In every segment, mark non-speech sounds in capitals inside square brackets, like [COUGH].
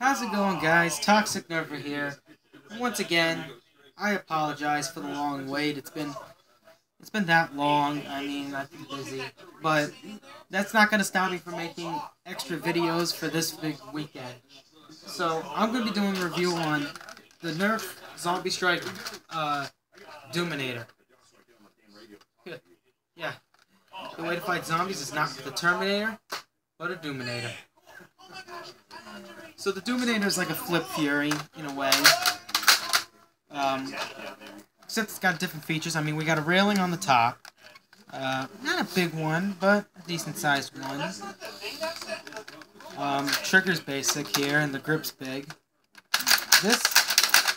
How's it going, guys? Toxic Nerfer here. Once again, I apologize for the long wait. It's been it's been that long. I mean, I've been busy, but that's not gonna stop me from making extra videos for this big weekend. So I'm gonna be doing a review on the Nerf Zombie Strike uh, Doominator. [LAUGHS] Yeah, the way to fight zombies is not with the Terminator, but a Doominator. So the Doominator is like a Flip Fury, in a way. Um, except it's got different features. I mean, we got a railing on the top. Uh, not a big one, but a decent-sized one. Um, trigger's basic here, and the grip's big. This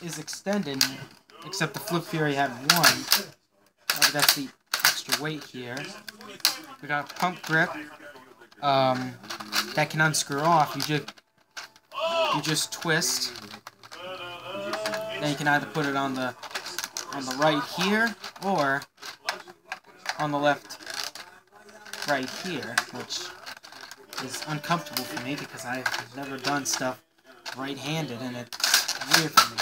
is extended, except the Flip Fury had one. Uh, that's the extra weight here. We got a pump grip um, that can unscrew off. You just you just twist. Then you can either put it on the on the right here or on the left right here, which is uncomfortable for me because I've never done stuff right-handed and it's weird for me.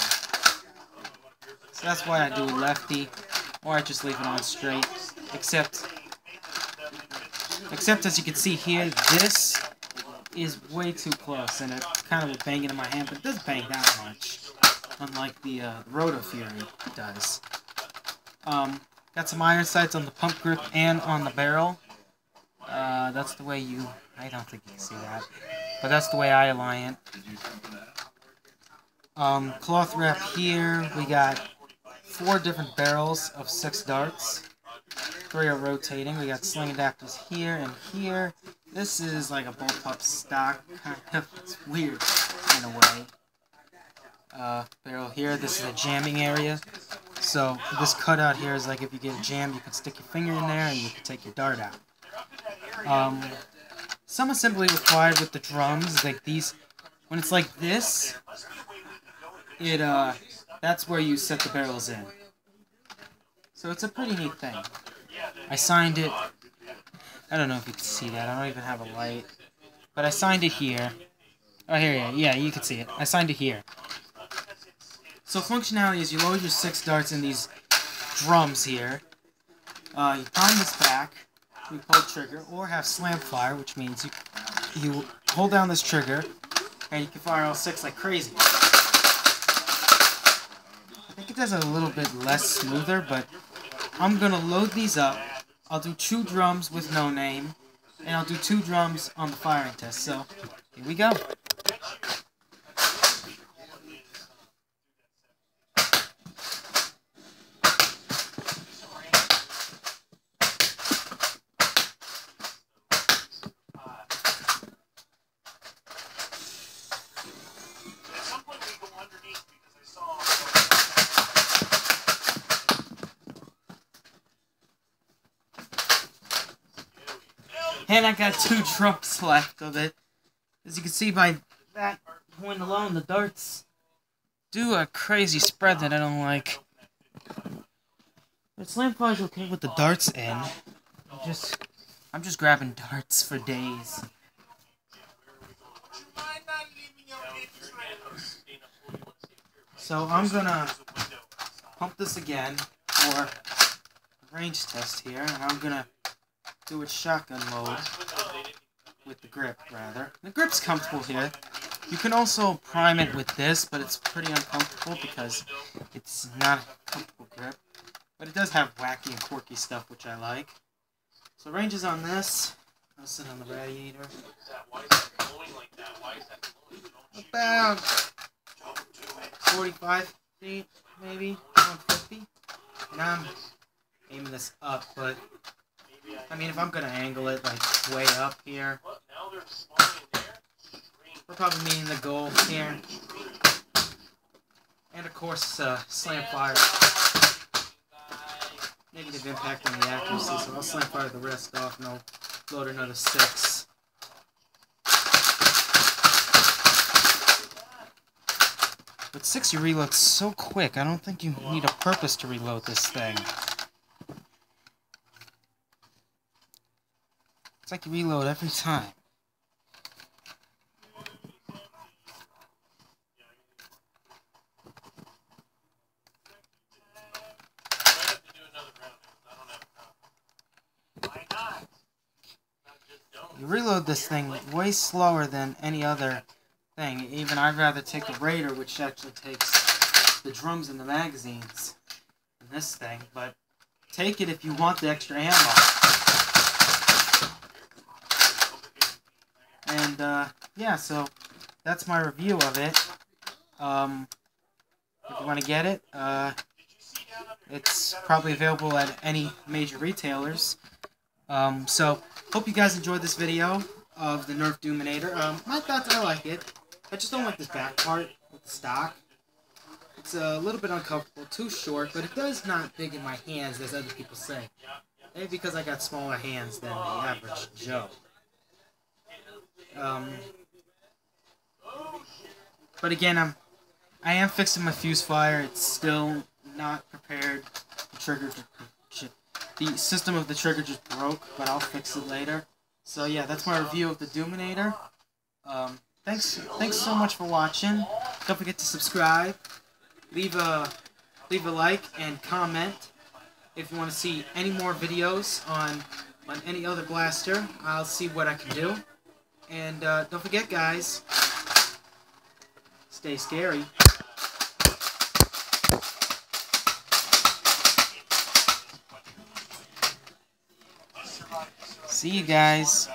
So that's why I do lefty, or I just leave it on straight. Except, except as you can see here, this is way too close, and it kind of a banging in my hand, but it doesn't bang that much, unlike the uh, Roto Fury does. Um, got some iron sights on the pump grip and on the barrel. Uh, that's the way you... I don't think you can see that. But that's the way I align it. Um, cloth wrap here. We got four different barrels of six darts. Three are rotating. We got sling adapters here and here. This is like a bullpup stock, kind of. It's weird in a way. Uh, barrel here. This is a jamming area. So this cutout here is like if you get a jam, you can stick your finger in there and you can take your dart out. Um, some assembly required with the drums, like these. When it's like this, it uh, that's where you set the barrels in. So it's a pretty neat thing. I signed it. I don't know if you can see that. I don't even have a light. But I signed it here. Oh, here, yeah, yeah, you can see it. I signed it here. So functionality is you load your six darts in these drums here. Uh, you prime this back, you pull trigger, or have slam fire, which means you you hold down this trigger, and you can fire all six like crazy. I think it does it a little bit less smoother, but I'm gonna load these up. I'll do two drums with no name, and I'll do two drums on the firing test. So, here we go. And I got two drops left of it. As you can see by that point alone, the darts do a crazy spread that I don't like. But Slam is okay with the darts in. I'm just, I'm just grabbing darts for days. So I'm gonna pump this again for range test here, and I'm gonna do its shotgun mode with the grip, rather. The grip's comfortable here. You can also prime it with this, but it's pretty uncomfortable because it's not a comfortable grip. But it does have wacky and quirky stuff, which I like. So ranges on this. I'll sit on the radiator. About 45 feet, maybe, 150. And I'm aiming this up, but I mean, if I'm gonna angle it like way up here, we're probably meeting the goal here. And of course, uh, slam fire. Negative impact on the accuracy, so I'll slam fire the rest off and I'll load another six. But six, you reload so quick. I don't think you need a purpose to reload this thing. It's like reload every time. You reload this thing way slower than any other thing. Even I'd rather take the Raider, which actually takes the drums and the magazines, than this thing. But take it if you want the extra ammo. And, uh, yeah, so that's my review of it. Um, if you want to get it, uh, it's probably available at any major retailers. Um, so, hope you guys enjoyed this video of the Nerf Doominator. Um, my thoughts, I like it. I just don't like this back part with the stock. It's a little bit uncomfortable, too short, but it does not dig in my hands, as other people say. Maybe because I got smaller hands than the average Joe. Um, but again, I'm I am fixing my fuse fire. It's still not prepared. The trigger the system of the trigger just broke, but I'll fix it later. So yeah, that's my review of the Doominator. Um, thanks thanks so much for watching. Don't forget to subscribe. Leave a leave a like and comment if you want to see any more videos on on any other blaster. I'll see what I can do. And uh, don't forget, guys, stay scary. See you guys.